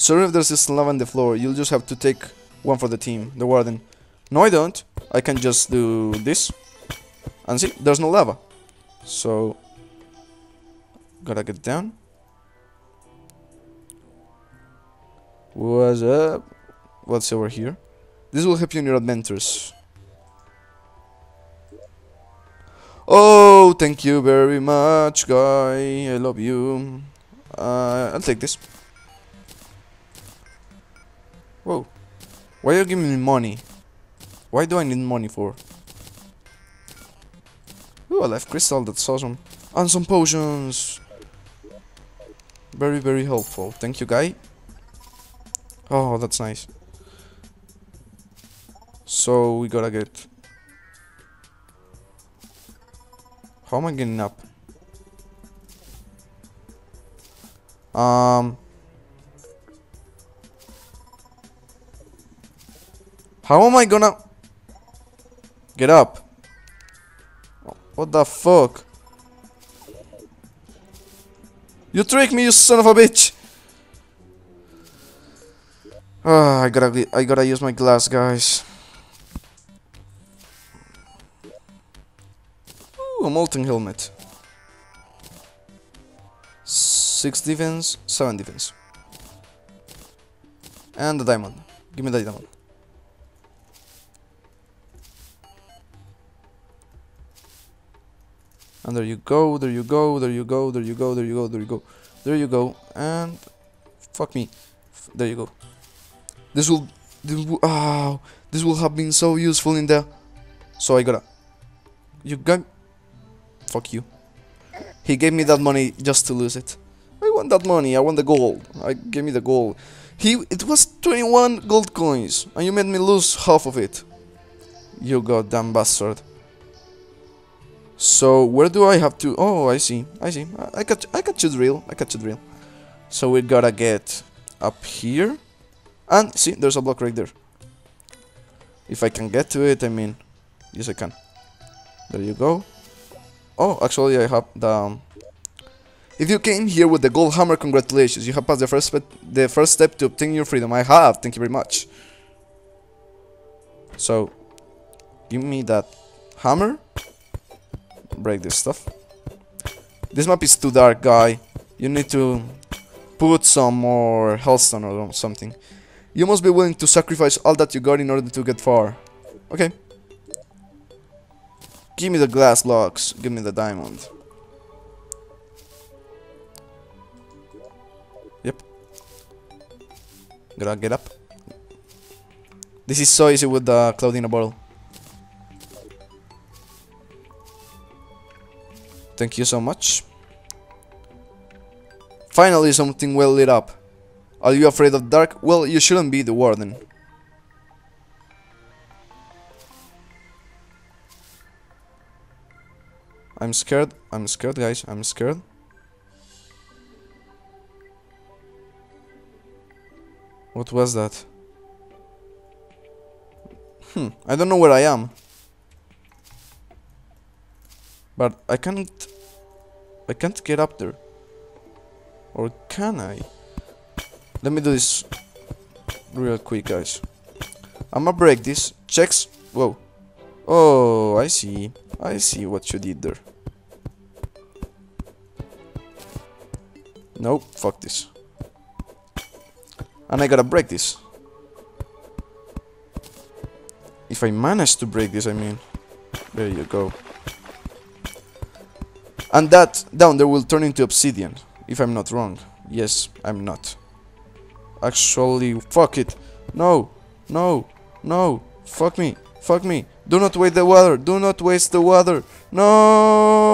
Sorry if there's this lava on the floor. You'll just have to take one for the team, the warden. No, I don't. I can just do this. And see, there's no lava. So, gotta get down. What's up? What's over here? This will help you in your adventures. Oh, thank you very much, guy. I love you. Uh, I'll take this. Why are you giving me money? Why do I need money for? Ooh, a life crystal, that's awesome. And some potions. Very, very helpful. Thank you, guy. Oh, that's nice. So, we gotta get... How am I getting up? Um... How am I gonna... Get up? What the fuck? You tricked me, you son of a bitch! Ah, I gotta, I gotta use my glass, guys. Ooh, a molten helmet. Six defense, seven defense. And the diamond. Give me the diamond. And there you go, there you go, there you go, there you go, there you go, there you go, there you go, and fuck me, there you go. This will, this will, oh, this will have been so useful in the. So I gotta. You got. Fuck you. He gave me that money just to lose it. I want that money. I want the gold. I gave me the gold. He. It was 21 gold coins, and you made me lose half of it. You goddamn bastard. So where do I have to? Oh, I see. I see. I, got. I got you drill. I got you drill. So we gotta get up here. And see, there's a block right there. If I can get to it, I mean, yes I can. There you go. Oh, actually I have the... Um, if you came here with the gold hammer, congratulations. You have passed the first, the first step to obtain your freedom. I have. Thank you very much. So, give me that hammer. Break this stuff. This map is too dark, guy. You need to put some more hellstone or something. You must be willing to sacrifice all that you got in order to get far. Okay. Give me the glass locks. Give me the diamond. Yep. Gotta get up. This is so easy with the cloud in a bottle. Thank you so much. Finally something well lit up. Are you afraid of dark? Well, you shouldn't be the warden. I'm scared. I'm scared, guys. I'm scared. What was that? Hmm, I don't know where I am. But I can't... I can't get up there. Or can I? Let me do this real quick, guys. I'ma break this. Checks. Whoa. Oh, I see. I see what you did there. Nope, fuck this. And I gotta break this. If I manage to break this, I mean. There you go. And that down there will turn into obsidian, if I'm not wrong. Yes, I'm not. Actually, fuck it. No, no, no. Fuck me, fuck me. Do not waste the water. Do not waste the water. No.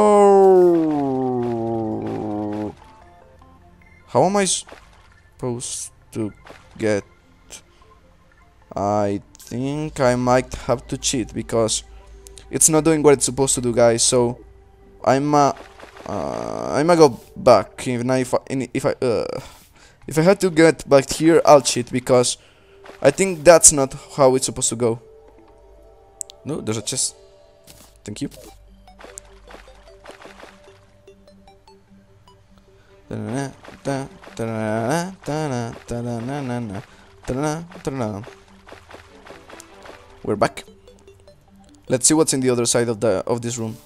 How am I supposed to get? I think I might have to cheat because it's not doing what it's supposed to do, guys. So I'm uh, uh I'm gonna go back if I if I uh. If I had to get back here, I'll cheat because I think that's not how it's supposed to go. No, there's a chest. Thank you. We're back. Let's see what's in the other side of the of this room.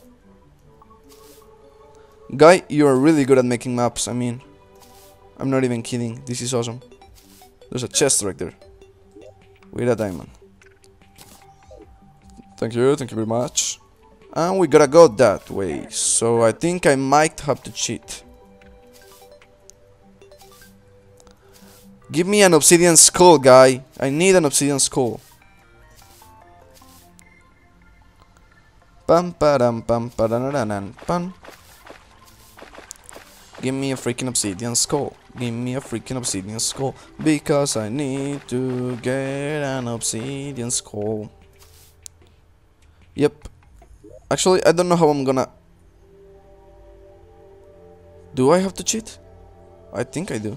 Guy, you're really good at making maps. I mean, I'm not even kidding. This is awesome. There's a chest right there with a diamond. Thank you, thank you very much. And we gotta go that way, so I think I might have to cheat. Give me an obsidian skull, guy. I need an obsidian skull. Pam param pam parananan pam. Give me a freaking obsidian skull. Give me a freaking obsidian skull. Because I need to get an obsidian skull. Yep. Actually, I don't know how I'm gonna... Do I have to cheat? I think I do.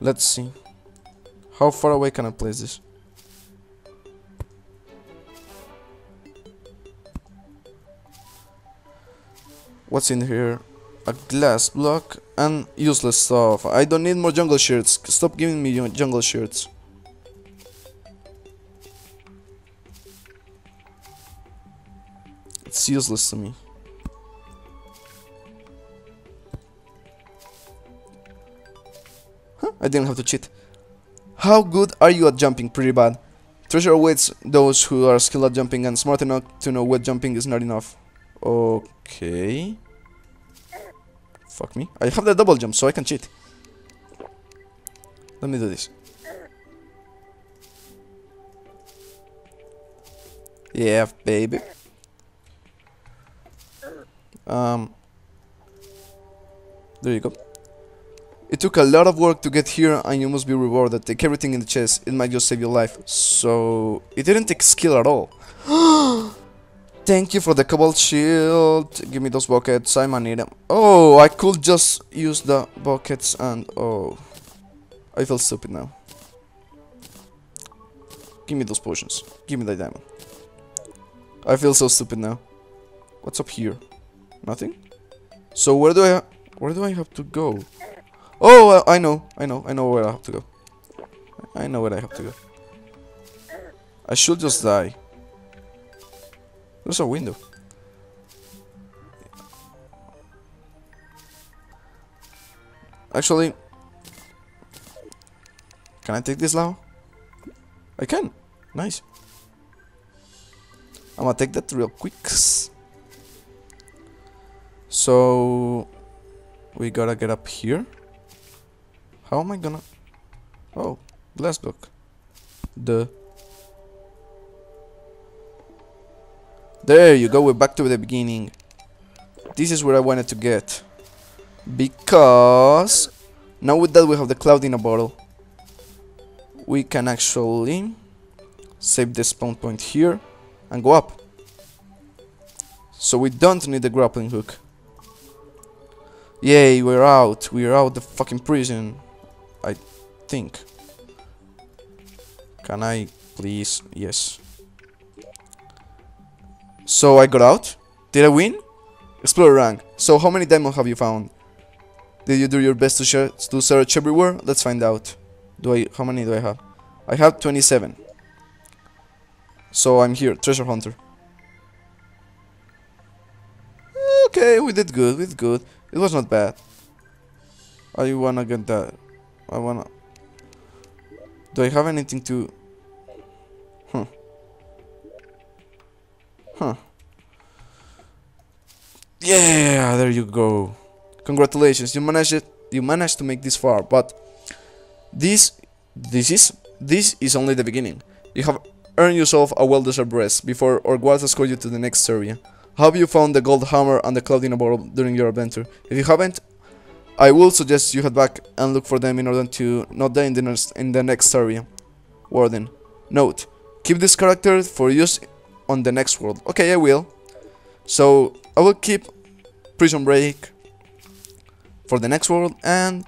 Let's see. How far away can I place this? What's in here? A glass block and useless stuff. I don't need more jungle shirts. Stop giving me jungle shirts. It's useless to me. Huh? I didn't have to cheat. How good are you at jumping? Pretty bad. Treasure awaits those who are skilled at jumping and smart enough to know what jumping is not enough. Okay. Fuck me. I have the double jump, so I can cheat. Let me do this. Yeah, baby. Um. There you go. It took a lot of work to get here and you must be rewarded. Take everything in the chest, it might just save your life. So, it didn't take skill at all. Thank you for the cobalt shield. Give me those buckets, I might need them. Oh, I could just use the buckets and... Oh, I feel stupid now. Give me those potions. Give me the diamond. I feel so stupid now. What's up here? Nothing? So where do I... Where do I have to go? Oh, I know, I know, I know where I have to go. I know where I have to go. I should just die. There's a window. Actually, can I take this now? I can. Nice. I'm gonna take that real quick. So we gotta get up here. How am I gonna? Oh, glass block. The. There you go. We're back to the beginning. This is where I wanted to get, because now with that we have the cloud in a bottle. We can actually save the spawn point here and go up. So we don't need the grappling hook. Yay, we're out. We're out the fucking prison. I think. Can I please? Yes. So I got out. Did I win? Explorer rank. So how many diamonds have you found? Did you do your best to, share, to search everywhere? Let's find out. Do I? How many do I have? I have 27. So I'm here, treasure hunter. Okay, we did good. We did good. It was not bad. I wanna get that. I wanna. Do I have anything to? Huh. Yeah, there you go. Congratulations, you managed it. You managed to make this far, but this, this is, this is only the beginning. You have earned yourself a well-deserved rest before Orgwaz escort you to the next area. Have you found the gold hammer and the cloud in a bottle during your adventure? If you haven't, I will suggest you head back and look for them in order to not die in the in the next area. Warden. Note. Keep this character for use on the next world. Okay, I will. So, I will keep Prison Break for the next world and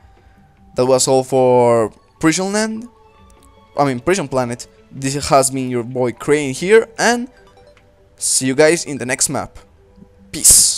that was all for Prison Land. I mean, Prison Planet. This has been your boy Crane here and See you guys in the next map. Peace.